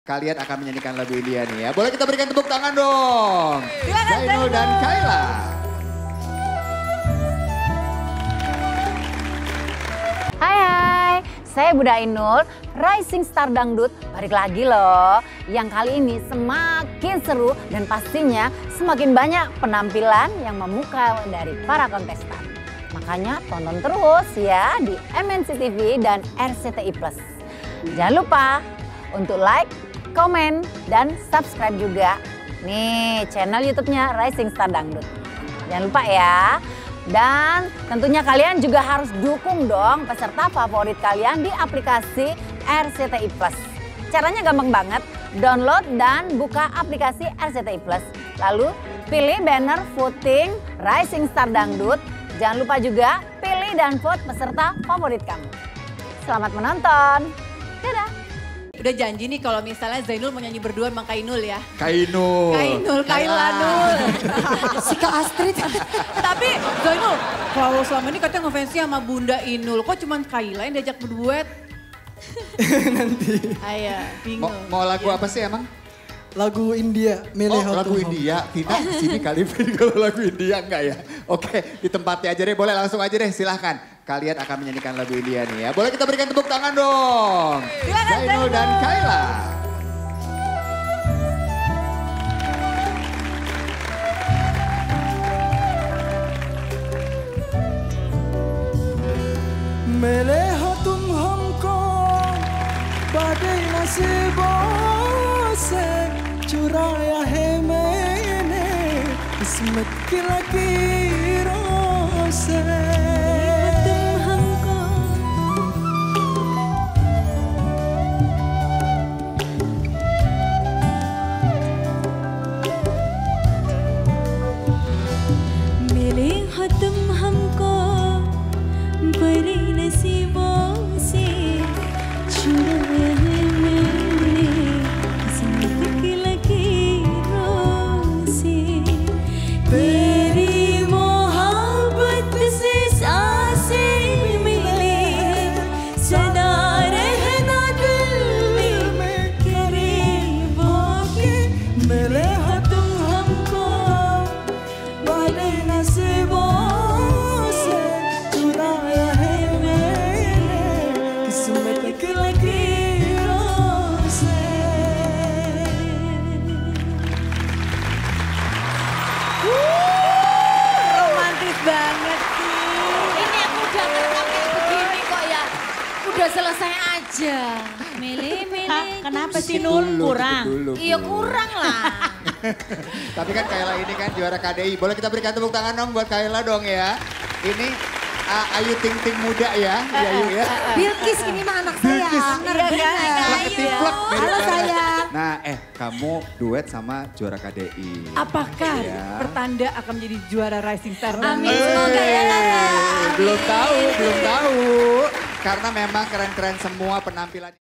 Kalian akan menyanyikan lagu India nih ya. Boleh kita berikan tepuk tangan dong. Silakan, Zainul dan. Kaila. Hai hai, saya Bunda Inul, Rising Star Dangdut, balik lagi loh. Yang kali ini semakin seru dan pastinya semakin banyak penampilan yang memukau dari para kontestan. Makanya tonton terus ya di MNC TV dan RCTI Plus. Jangan lupa untuk like, komen, dan subscribe juga nih channel YouTube-nya Rising Star Dangdut. Jangan lupa ya. Dan tentunya kalian juga harus dukung dong peserta favorit kalian di aplikasi RCTI Plus. Caranya gampang banget, download dan buka aplikasi RCTI Plus. Lalu pilih banner voting Rising Star Dangdut. Jangan lupa juga pilih dan vote peserta favorit kamu. Selamat menonton. Dadah. Udah janji nih kalau misalnya Zainul mau nyanyi berdua sama Kainul ya. Kainul. Kainul, Kaila, Nul. Si Kak Astrid. Tapi Zainul, kalau selama ini katanya ngefansnya sama Bunda Inul, kok cuman Kaila yang diajak berduet? Nanti Ayah, bingung. Mau, mau lagu apa sih emang? lagu India Milih Oh lagu India, Tina sini kali kalau lagu India enggak ya? Oke di tempatnya aja deh, boleh langsung aja deh silahkan Kalian akan menyanyikan lagu India nih ya. Boleh kita berikan tepuk tangan dong. Silakan, Zainul dan Zainul. Kaila. मिले हो तुम हमको बड़े नसीबों से चुराया है मैंने किस्मत की लकीरों से aja. Mele, mele. kenapa sih Nul kurang? Iya kurang lah. Tapi kan Kaila ini kan juara KDI. Boleh kita berikan tepuk tangan dong buat Kaila dong ya. Ini uh, Ayu Ting Ting muda ya. Iya Ayu ya. Bilkis ini mah anak saya. Bener Iya, bener. kan? Ketiplek. mirip Halo, sayang. Nah eh kamu duet sama juara KDI. Apakah Iya. pertanda akan menjadi juara Rising Star? Amin, Eh, semoga ya Lara. Belum tahu, belum tahu. Karena memang keren-keren semua penampilan.